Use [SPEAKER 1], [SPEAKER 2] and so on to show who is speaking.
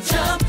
[SPEAKER 1] make you